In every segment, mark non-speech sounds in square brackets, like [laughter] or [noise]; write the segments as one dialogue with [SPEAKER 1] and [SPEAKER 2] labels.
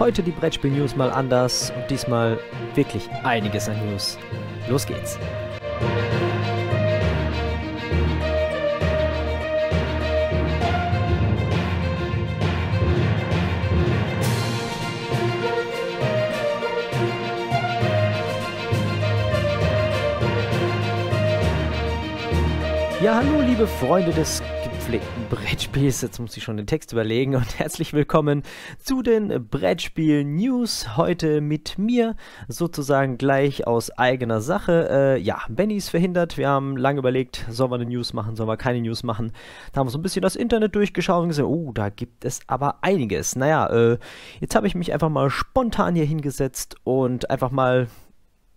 [SPEAKER 1] Heute die Brettspiel-News mal anders und diesmal wirklich einiges an News. Los geht's! Ja, hallo liebe Freunde des gepflegten Brettspiels. Jetzt muss ich schon den Text überlegen und herzlich willkommen zu den Brettspiel-News. Heute mit mir sozusagen gleich aus eigener Sache. Äh, ja, Benny ist verhindert. Wir haben lange überlegt, sollen wir eine News machen, sollen wir keine News machen. Da haben wir so ein bisschen das Internet durchgeschaut und gesehen, oh, da gibt es aber einiges. Naja, äh, jetzt habe ich mich einfach mal spontan hier hingesetzt und einfach mal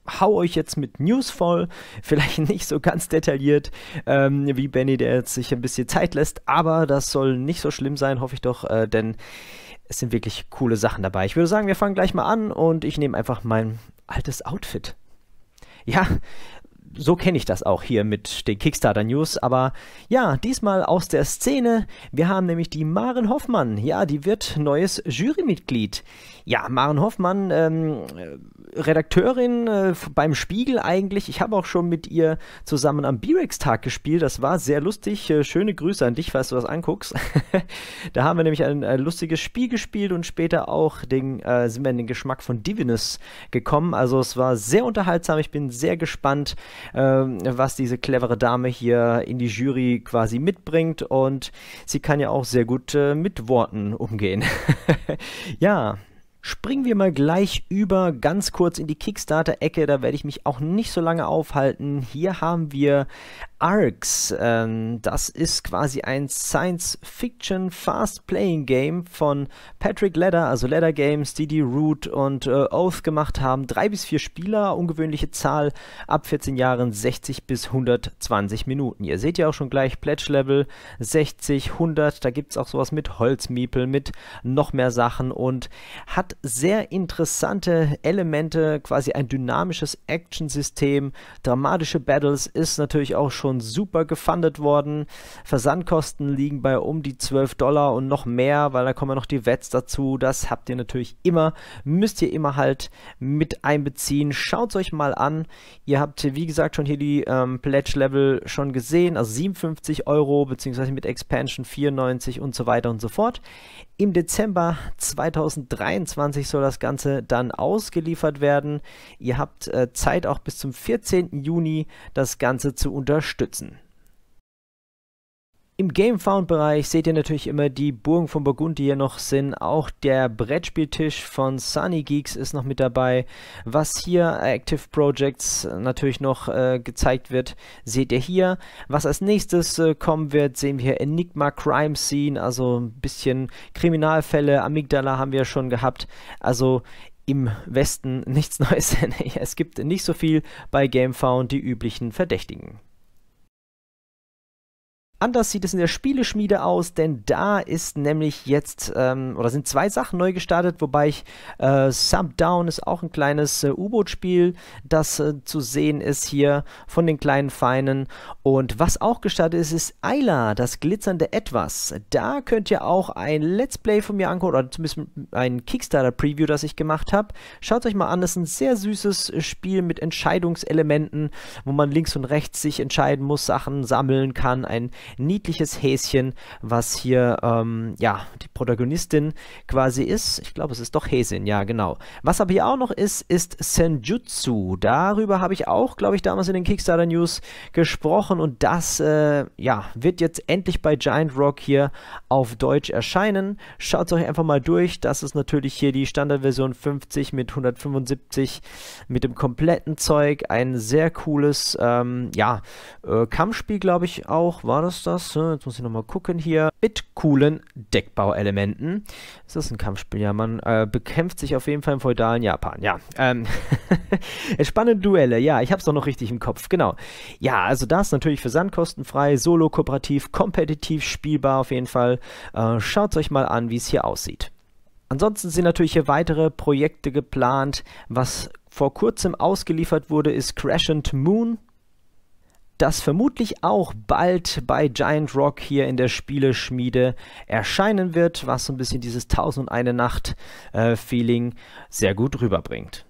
[SPEAKER 1] hau euch jetzt mit News voll, [laughs] vielleicht nicht so ganz detailliert ähm, wie Benny, der jetzt sich ein bisschen Zeit lässt, aber das soll nicht so schlimm sein, hoffe ich doch, äh, denn es sind wirklich coole Sachen dabei. Ich würde sagen, wir fangen gleich mal an und ich nehme einfach mein altes Outfit. Ja, so kenne ich das auch hier mit den Kickstarter News. Aber ja, diesmal aus der Szene. Wir haben nämlich die Maren Hoffmann. Ja, die wird neues Jurymitglied. Ja, Maren Hoffmann, ähm, Redakteurin äh, beim Spiegel eigentlich. Ich habe auch schon mit ihr zusammen am B-Rex-Tag gespielt. Das war sehr lustig. Äh, schöne Grüße an dich, falls du das anguckst. [laughs] da haben wir nämlich ein, ein, lustiges Spiel gespielt und später auch den, äh, sind wir in den Geschmack von Divinus gekommen. Also es war sehr unterhaltsam. Ich bin sehr gespannt, ähm, was diese clevere Dame hier in die Jury quasi mitbringt. Und sie kann ja auch sehr gut äh, mit Worten umgehen. [laughs] ja. Springen wir mal gleich über ganz kurz in die Kickstarter-Ecke, da werde ich mich auch nicht so lange aufhalten. Hier haben wir Arcs. Ähm, das ist quasi ein Science-Fiction Fast-Playing-Game von Patrick Ledder, also Ledder Games, die die Root und äh, Oath gemacht haben. Drei bis vier Spieler, ungewöhnliche Zahl, ab 14 Jahren 60 bis 120 Minuten. Ihr seht ja auch schon gleich Pledge-Level 60, 100, da gibt es auch sowas mit Holzmiepel, mit noch mehr Sachen und hat sehr interessante Elemente, quasi ein dynamisches Action-System, dramatische Battles, ist natürlich auch schon super gefundet worden. Versandkosten liegen bei um die 12 Dollar und noch mehr, weil da kommen noch die Wets dazu. Das habt ihr natürlich immer, müsst ihr immer halt mit einbeziehen. Schaut es euch mal an. Ihr habt, wie gesagt, schon hier die ähm, Pledge-Level schon gesehen, also 57 Euro, beziehungsweise mit Expansion 94 und so weiter und so fort. Im Dezember 2023 soll das Ganze dann ausgeliefert werden. Ihr habt äh, Zeit auch bis zum 14. Juni das Ganze zu unterstützen unterstützen. Im Gamefound-Bereich seht ihr natürlich immer die Burgen von Burgund, die hier noch sind. Auch der Brettspieltisch von Sunny Geeks ist noch mit dabei. Was hier Active Projects natürlich noch äh, gezeigt wird, seht ihr hier. Was als nächstes äh, kommen wird, sehen wir hier Enigma Crime Scene, also ein bisschen Kriminalfälle. Amygdala haben wir schon gehabt. Also im Westen [laughs] nichts Neues. es gibt nicht so viel bei Gamefound, die üblichen Verdächtigen. Anders sieht es in der Spieleschmiede aus, denn da ist nämlich jetzt, ähm, oder sind zwei Sachen neu gestartet, wobei ich äh, Subdown ist auch ein kleines äh, U-Boot-Spiel, das äh, zu sehen ist hier von den kleinen Feinen. Und was auch gestartet ist, ist Ayla, das glitzernde Etwas. Da könnt ihr auch ein Let's Play von mir angucken, oder zumindest ein Kickstarter-Preview, das ich gemacht habe. Schaut euch mal an, das ist ein sehr süßes Spiel mit Entscheidungselementen, wo man links und rechts sich entscheiden muss, Sachen sammeln kann. Ein niedliches Häschen, was hier, ähm, ja, die Protagonistin quasi ist. Ich glaube, es ist doch Häsin, ja, genau. Was aber hier auch noch ist, ist Senjutsu. Darüber habe ich auch, glaube ich, damals in den Kickstarter News gesprochen und das, äh, ja, wird jetzt endlich bei Giant Rock hier auf Deutsch erscheinen. Schaut es euch einfach mal durch. Das ist natürlich hier die Standardversion 50 mit 175 mit dem kompletten Zeug. Ein sehr cooles, ähm, ja, äh, Kampfspiel, glaube ich auch. War das das? Jetzt muss ich nochmal gucken hier. Mit coolen Deckbauelementen. Ist das ein Kampfspiel? Ja, man äh, bekämpft sich auf jeden Fall im feudalen Japan. Ja. Ähm [laughs] Spannende Duelle. Ja, ich habe es doch noch richtig im Kopf. Genau. Ja, also das natürlich für Sandkostenfrei, solo, kooperativ, kompetitiv spielbar auf jeden Fall. Äh, Schaut euch mal an, wie es hier aussieht. Ansonsten sind natürlich hier weitere Projekte geplant. Was vor kurzem ausgeliefert wurde, ist Crescent Moon. Das vermutlich auch bald bei Giant Rock hier in der Spieleschmiede erscheinen wird, was so ein bisschen dieses Tausend und eine Nacht äh, Feeling sehr gut rüberbringt.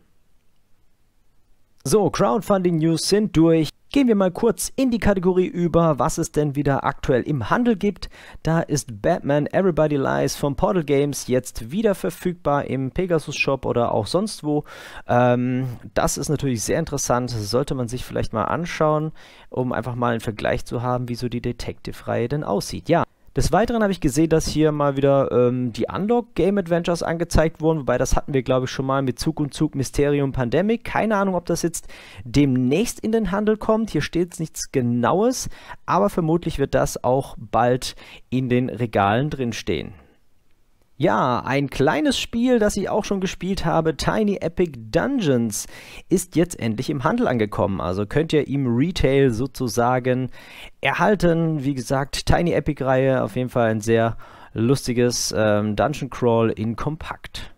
[SPEAKER 1] So, Crowdfunding News sind durch. Gehen wir mal kurz in die Kategorie über, was es denn wieder aktuell im Handel gibt. Da ist Batman Everybody Lies von Portal Games jetzt wieder verfügbar im Pegasus Shop oder auch sonst wo. Ähm, das ist natürlich sehr interessant, sollte man sich vielleicht mal anschauen, um einfach mal einen Vergleich zu haben, wie so die Detective-Reihe denn aussieht. Ja, des Weiteren habe ich gesehen, dass hier mal wieder ähm, die Unlock Game Adventures angezeigt wurden, wobei das hatten wir, glaube ich, schon mal mit Zug und Zug Mysterium Pandemic. Keine Ahnung, ob das jetzt demnächst in den Handel kommt. Hier steht nichts Genaues, aber vermutlich wird das auch bald in den Regalen drinstehen. Ja, ein kleines Spiel, das ich auch schon gespielt habe, Tiny Epic Dungeons, ist jetzt endlich im Handel angekommen. Also könnt ihr im Retail sozusagen erhalten. Wie gesagt, Tiny Epic Reihe, auf jeden Fall ein sehr lustiges ähm, Dungeon Crawl in Kompakt.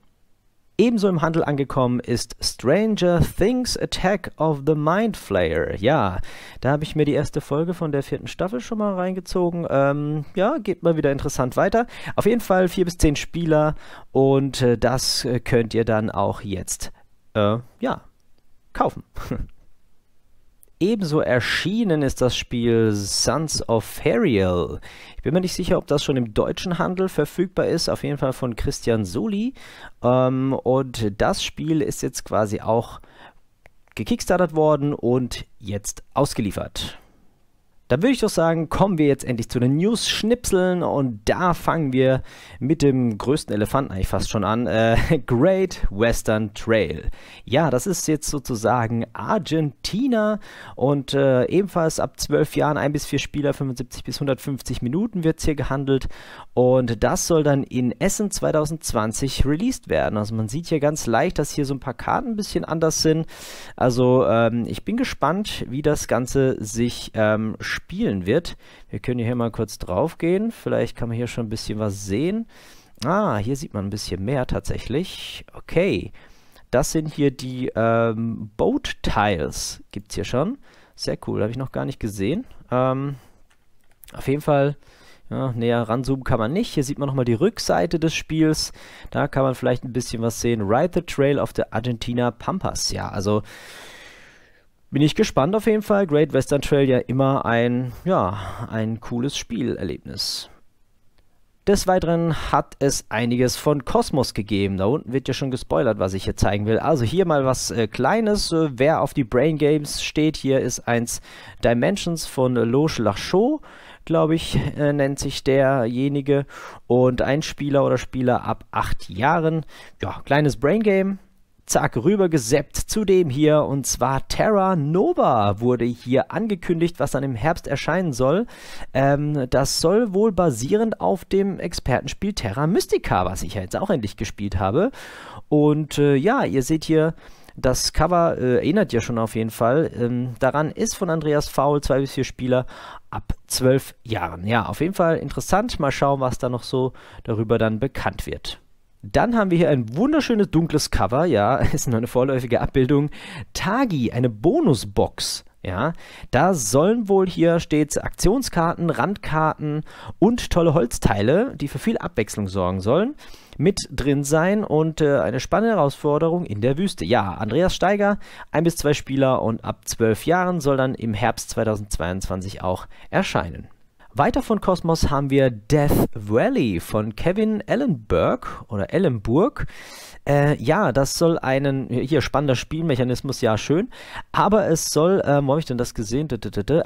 [SPEAKER 1] Ebenso im Handel angekommen ist Stranger Things Attack of the Mind Flayer. Ja, da habe ich mir die erste Folge von der vierten Staffel schon mal reingezogen. Ähm, ja, geht mal wieder interessant weiter. Auf jeden Fall vier bis zehn Spieler und äh, das äh, könnt ihr dann auch jetzt, äh, ja, kaufen. [laughs] Ebenso erschienen ist das Spiel Sons of Ferial. Ich bin mir nicht sicher, ob das schon im deutschen Handel verfügbar ist. Auf jeden Fall von Christian Soli. Ähm, und das Spiel ist jetzt quasi auch gekickstartet worden und jetzt ausgeliefert. Dann würde ich doch sagen, kommen wir jetzt endlich zu den News-Schnipseln und da fangen wir mit dem größten Elefanten eigentlich fast schon an. Äh, [laughs] Great Western Trail. Ja, das ist jetzt sozusagen Argentina und äh, ebenfalls ab 12 Jahren, ein bis vier Spieler, 75 bis 150 Minuten wird es hier gehandelt und das soll dann in Essen 2020 released werden. Also man sieht hier ganz leicht, dass hier so ein paar Karten ein bisschen anders sind. Also ähm, ich bin gespannt, wie das Ganze sich ähm, spielen wird. Wir können hier mal kurz drauf gehen. Vielleicht kann man hier schon ein bisschen was sehen. Ah, hier sieht man ein bisschen mehr tatsächlich. Okay, das sind hier die ähm, Boat Tiles. Gibt es hier schon. Sehr cool, habe ich noch gar nicht gesehen. Ähm, auf jeden Fall, ja, näher ranzoomen kann man nicht. Hier sieht man nochmal die Rückseite des Spiels. Da kann man vielleicht ein bisschen was sehen. Ride the Trail of the Argentina Pampas. Ja, also bin ich gespannt auf jeden Fall. Great Western Trail ja immer ein, ja, ein cooles Spielerlebnis. Des Weiteren hat es einiges von Cosmos gegeben. Da unten wird ja schon gespoilert, was ich hier zeigen will. Also hier mal was äh, Kleines. Äh, wer auf die Brain Games steht, hier ist eins Dimensions von Loge Lachaux, glaube ich, äh, nennt sich derjenige. Und ein Spieler oder Spieler ab acht Jahren. Ja, kleines Brain Game zack, rübergeseppt zu dem hier und zwar Terra Nova wurde hier angekündigt, was dann im Herbst erscheinen soll. Ähm, das soll wohl basierend auf dem Expertenspiel Terra Mystica, was ich ja jetzt auch endlich gespielt habe. Und äh, ja, ihr seht hier, das Cover äh, erinnert ja schon auf jeden Fall ähm, daran, ist von Andreas Faul, zwei bis vier Spieler ab zwölf Jahren. Ja, auf jeden Fall interessant. Mal schauen, was da noch so darüber dann bekannt wird. Dann haben wir hier ein wunderschönes dunkles Cover, ja, [laughs] ist nur eine vorläufige Abbildung. Tagi, eine Bonusbox. Ja, da sollen wohl hier stets Aktionskarten, Randkarten und tolle Holzteile, die für viel Abwechslung sorgen sollen, mit drin sein und äh, eine spannende Herausforderung in der Wüste. Ja, Andreas Steiger, ein bis zwei Spieler und ab zwölf Jahren soll dann im Herbst 2022 auch erscheinen. Weiter von Cosmos haben wir Death Valley von Kevin Ellenberg oder Ellenburg. Äh, ja, das soll einen, hier spannender Spielmechanismus, ja schön, aber es soll, äh, wo habe ich denn das gesehen?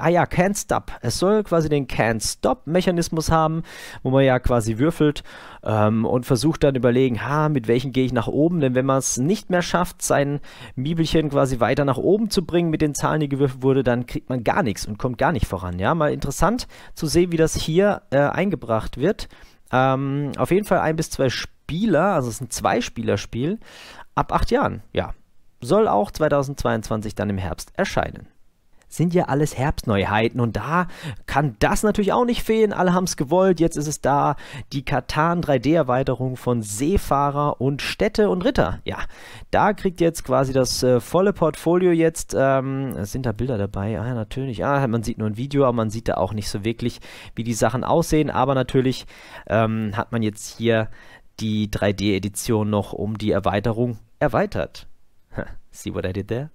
[SPEAKER 1] Ah ja, Can't Stop. Es soll quasi den Can't Stop Mechanismus haben, wo man ja quasi würfelt ähm, und versucht dann überlegen, ha, mit welchen gehe ich nach oben, denn wenn man es nicht mehr schafft, sein Miebelchen quasi weiter nach oben zu bringen mit den Zahlen, die gewürfelt wurde, dann kriegt man gar nichts und kommt gar nicht voran. Ja, mal interessant zu sehen, wie das hier äh, eingebracht wird. Ähm, auf jeden Fall ein bis zwei Spieler, also es ist ein Zwei-Spieler-Spiel, ab acht Jahren, ja. Soll auch 2022 dann im Herbst erscheinen. Sind ja alles Herbstneuheiten und da kann das natürlich auch nicht fehlen. Alle haben es gewollt. Jetzt ist es da die Katan 3D-Erweiterung von Seefahrer und Städte und Ritter. Ja, da kriegt jetzt quasi das äh, volle Portfolio jetzt. Ähm, sind da Bilder dabei? Ah, ja, natürlich. Ah, man sieht nur ein Video, aber man sieht da auch nicht so wirklich, wie die Sachen aussehen. Aber natürlich ähm, hat man jetzt hier die 3D-Edition noch um die Erweiterung erweitert. [laughs] See what I did there?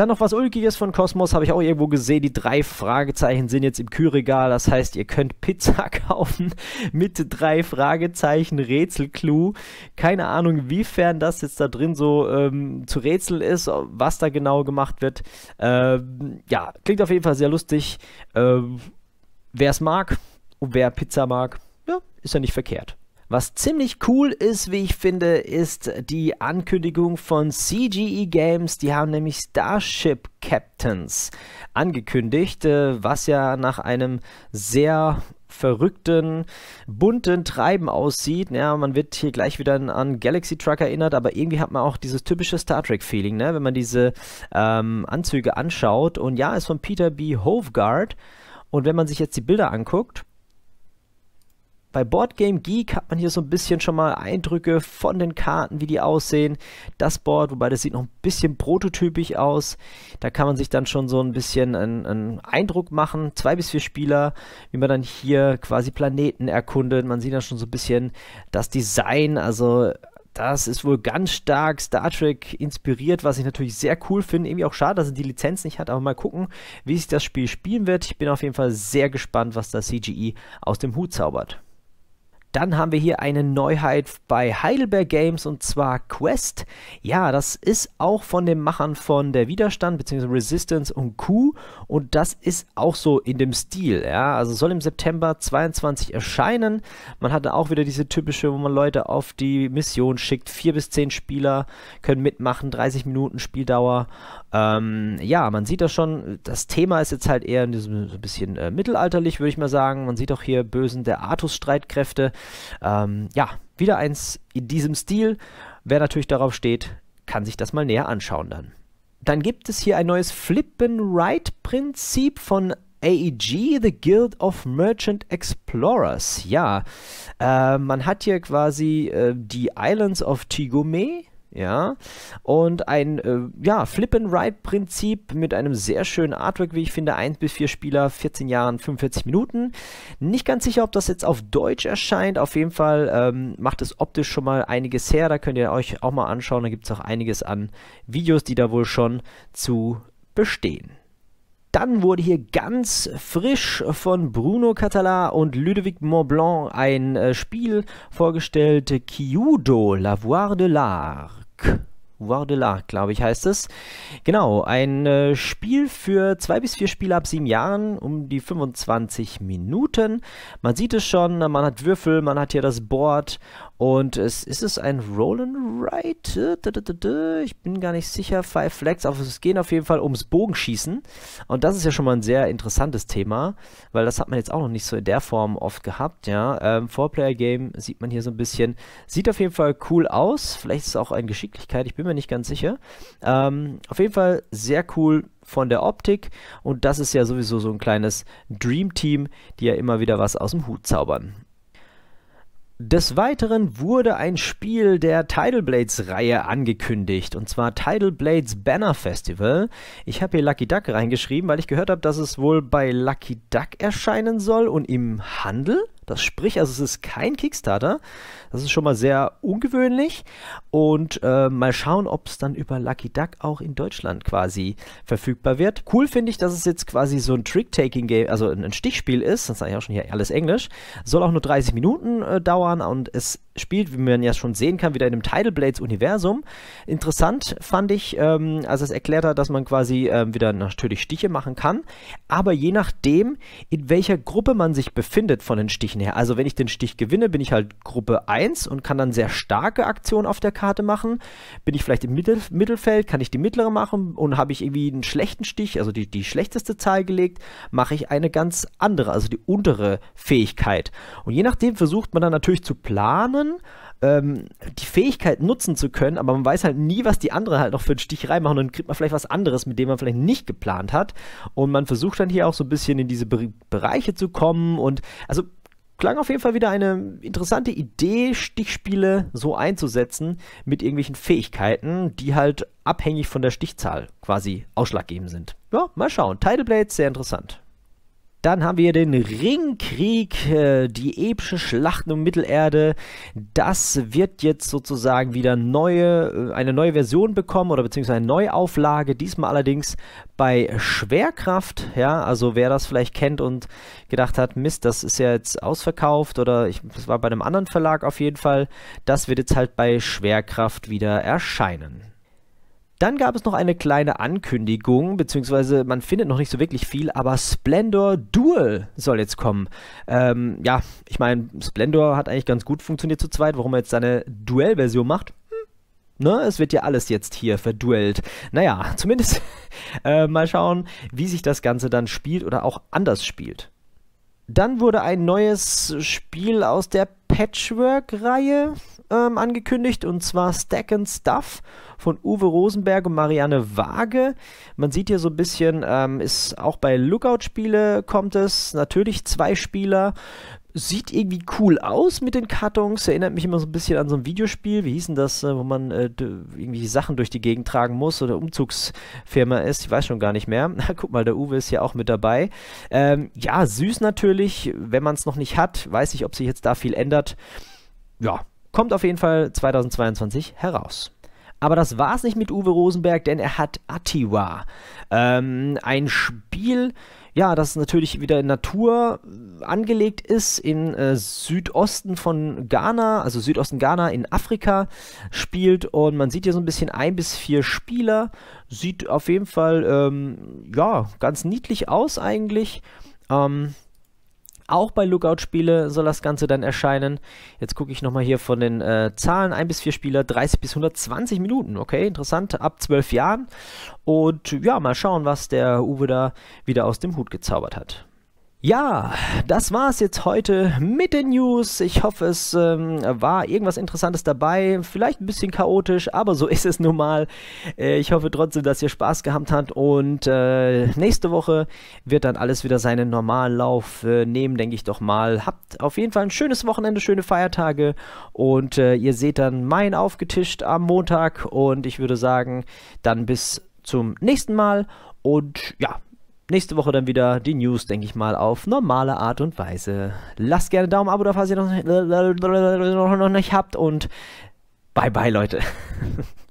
[SPEAKER 1] Dann noch was Ulkiges von Cosmos, habe ich auch irgendwo gesehen. Die drei Fragezeichen sind jetzt im Kühlregal. Das heißt, ihr könnt Pizza [laughs] kaufen mit drei Fragezeichen Rätselclou. Keine Ahnung, wiefern das jetzt da drin so ähm, zu rätseln ist, was da genau gemacht wird. Ähm, ja, klingt auf jeden Fall sehr lustig. Ähm, wer es mag und wer Pizza mag, ja, ist ja nicht verkehrt. Was ziemlich cool ist, wie ich finde, ist die Ankündigung von CGE Games. Die haben nämlich Starship Captains angekündigt, äh, was ja nach einem sehr verrückten, bunten Treiben aussieht. Ja, man wird hier gleich wieder an Galaxy Truck erinnert, aber irgendwie hat man auch dieses typische Star Trek-Feeling, ne? wenn man diese ähm, Anzüge anschaut. Und ja, ist von Peter B. Hovgard. Und wenn man sich jetzt die Bilder anguckt, bei Boardgame Geek hat man hier so ein bisschen schon mal Eindrücke von den Karten, wie die aussehen. Das Board, wobei das sieht noch ein bisschen prototypisch aus. Da kann man sich dann schon so ein bisschen einen, einen Eindruck machen. Zwei bis vier Spieler, wie man dann hier quasi Planeten erkundet. Man sieht dann schon so ein bisschen das Design, also das ist wohl ganz stark Star Trek inspiriert, was ich natürlich sehr cool finde. Irgendwie auch schade, dass er die Lizenz nicht hat, aber mal gucken, wie sich das Spiel spielen wird. Ich bin auf jeden Fall sehr gespannt, was das CGI aus dem Hut zaubert. Dann haben wir hier eine Neuheit bei Heidelberg Games und zwar Quest. Ja, das ist auch von den Machern von der Widerstand bzw. Resistance und Q und das ist auch so in dem Stil. Ja, also soll im September 22 erscheinen. Man hatte auch wieder diese typische, wo man Leute auf die Mission schickt. Vier bis zehn Spieler können mitmachen, 30 Minuten Spieldauer ähm, ja, man sieht das schon, das Thema ist jetzt halt eher ein bisschen äh, mittelalterlich, würde ich mal sagen. Man sieht auch hier Bösen der Artus-Streitkräfte. Ähm, ja, wieder eins in diesem Stil. Wer natürlich darauf steht, kann sich das mal näher anschauen dann. Dann gibt es hier ein neues Flip-and-Write-Prinzip von AEG, The Guild of Merchant Explorers. Ja, äh, man hat hier quasi äh, die Islands of Tigome ja, und ein äh, ja, Flip-and-Ride-Prinzip mit einem sehr schönen Artwork, wie ich finde, 1 bis 4 Spieler, 14 Jahren, 45 Minuten. Nicht ganz sicher, ob das jetzt auf Deutsch erscheint, auf jeden Fall ähm, macht es optisch schon mal einiges her, da könnt ihr euch auch mal anschauen, da gibt es auch einiges an Videos, die da wohl schon zu bestehen. Dann wurde hier ganz frisch von Bruno Catala und Ludovic Montblanc ein äh, Spiel vorgestellt, Kyudo, Lavoir de l'Art. De l'Art, glaube ich, heißt es. Genau, ein äh, Spiel für zwei bis vier Spieler ab sieben Jahren, um die 25 Minuten. Man sieht es schon, man hat Würfel, man hat hier das Board und es ist es ein Roll and Ride? Ich bin gar nicht sicher. Five Flags, aber es geht auf jeden Fall ums Bogenschießen. Und das ist ja schon mal ein sehr interessantes Thema, weil das hat man jetzt auch noch nicht so in der Form oft gehabt. Ja, ähm, Four-Player-Game sieht man hier so ein bisschen. Sieht auf jeden Fall cool aus. Vielleicht ist es auch eine Geschicklichkeit, ich bin mir nicht ganz sicher. Ähm, auf jeden Fall sehr cool von der Optik und das ist ja sowieso so ein kleines Dream Team, die ja immer wieder was aus dem Hut zaubern. Des Weiteren wurde ein Spiel der Tidal Blades Reihe angekündigt und zwar Tidal Blades Banner Festival. Ich habe hier Lucky Duck reingeschrieben, weil ich gehört habe, dass es wohl bei Lucky Duck erscheinen soll und im Handel. Das sprich, also es ist kein Kickstarter. Das ist schon mal sehr ungewöhnlich. Und äh, mal schauen, ob es dann über Lucky Duck auch in Deutschland quasi verfügbar wird. Cool finde ich, dass es jetzt quasi so ein Trick-Taking-Game, also ein Stichspiel ist. Das ist eigentlich auch schon hier alles Englisch. Soll auch nur 30 Minuten äh, dauern und es spielt, wie man ja schon sehen kann, wieder in dem Tidal Blades Universum. Interessant fand ich, ähm, als es erklärt hat, dass man quasi ähm, wieder natürlich Stiche machen kann, aber je nachdem, in welcher Gruppe man sich befindet von den Stichen her. Also wenn ich den Stich gewinne, bin ich halt Gruppe 1 und kann dann sehr starke Aktionen auf der Karte machen. Bin ich vielleicht im Mittel Mittelfeld, kann ich die mittlere machen und habe ich irgendwie einen schlechten Stich, also die, die schlechteste Zahl gelegt, mache ich eine ganz andere, also die untere Fähigkeit. Und je nachdem versucht man dann natürlich zu planen, lernen, ähm, die Fähigkeit nutzen zu können, aber man weiß halt nie, was die anderen halt noch für einen Stich reinmachen und dann kriegt man vielleicht was anderes, mit dem man vielleicht nicht geplant hat. Und man versucht dann hier auch so ein bisschen in diese Be Bereiche zu kommen und also klang auf jeden Fall wieder eine interessante Idee, Stichspiele so einzusetzen mit irgendwelchen Fähigkeiten, die halt abhängig von der Stichzahl quasi ausschlaggebend sind. Ja, mal schauen. Tidal Blades, sehr interessant. Dann haben wir den Ringkrieg, äh, die epische Schlacht um Mittelerde. Das wird jetzt sozusagen wieder neue, äh, eine neue Version bekommen oder beziehungsweise eine Neuauflage. Diesmal allerdings bei Schwerkraft. Ja, also wer das vielleicht kennt und gedacht hat, Mist, das ist ja jetzt ausverkauft oder ich, das war bei einem anderen Verlag auf jeden Fall. Das wird jetzt halt bei Schwerkraft wieder erscheinen. Dann gab es noch eine kleine Ankündigung, beziehungsweise man findet noch nicht so wirklich viel, aber Splendor Duel soll jetzt kommen. Ähm, ja, ich meine, Splendor hat eigentlich ganz gut funktioniert zu zweit. Warum er jetzt seine Duell-Version macht, hm, Ne, es wird ja alles jetzt hier verduellt. Naja, [laughs] zumindest äh, mal schauen, wie sich das Ganze dann spielt oder auch anders spielt. Dann wurde ein neues Spiel aus der Patchwork-Reihe ähm, angekündigt und zwar Stack and Stuff von Uwe Rosenberg und Marianne Waage. Man sieht hier so ein bisschen, ähm, ist auch bei Lookout-Spiele kommt es natürlich zwei Spieler. Sieht irgendwie cool aus mit den Kartons. Erinnert mich immer so ein bisschen an so ein Videospiel. Wie hieß denn das, äh, wo man äh, irgendwie Sachen durch die Gegend tragen muss oder Umzugsfirma ist? Ich weiß schon gar nicht mehr. [laughs] Guck mal, der Uwe ist ja auch mit dabei. Ähm, ja, süß natürlich. Wenn man es noch nicht hat, weiß ich, ob sich jetzt da viel ändert. Ja, Kommt auf jeden Fall 2022 heraus. Aber das war es nicht mit Uwe Rosenberg, denn er hat Atiwa. Ähm, ein Spiel, ja, das natürlich wieder in Natur angelegt ist, in äh, Südosten von Ghana, also Südosten Ghana in Afrika spielt. Und man sieht hier so ein bisschen ein bis vier Spieler. Sieht auf jeden Fall, ähm, ja, ganz niedlich aus eigentlich. Ähm, auch bei Lookout-Spiele soll das Ganze dann erscheinen. Jetzt gucke ich nochmal hier von den äh, Zahlen. 1 bis 4 Spieler, 30 bis 120 Minuten. Okay, interessant. Ab 12 Jahren. Und ja, mal schauen, was der Uwe da wieder aus dem Hut gezaubert hat. Ja, das war's jetzt heute mit den News. Ich hoffe, es ähm, war irgendwas Interessantes dabei. Vielleicht ein bisschen chaotisch, aber so [laughs] ist es nun mal. Äh, ich hoffe trotzdem, dass ihr Spaß gehabt habt und äh, nächste Woche wird dann alles wieder seinen normalen Lauf äh, nehmen, denke ich doch mal. Habt auf jeden Fall ein schönes Wochenende, schöne Feiertage und äh, ihr seht dann mein aufgetischt am Montag und ich würde sagen, dann bis zum nächsten Mal und ja, Nächste Woche dann wieder die News, denke ich mal, auf normale Art und Weise. Lasst gerne Daumen Abo da, falls ihr noch nicht habt. Und bye bye, Leute. [laughs]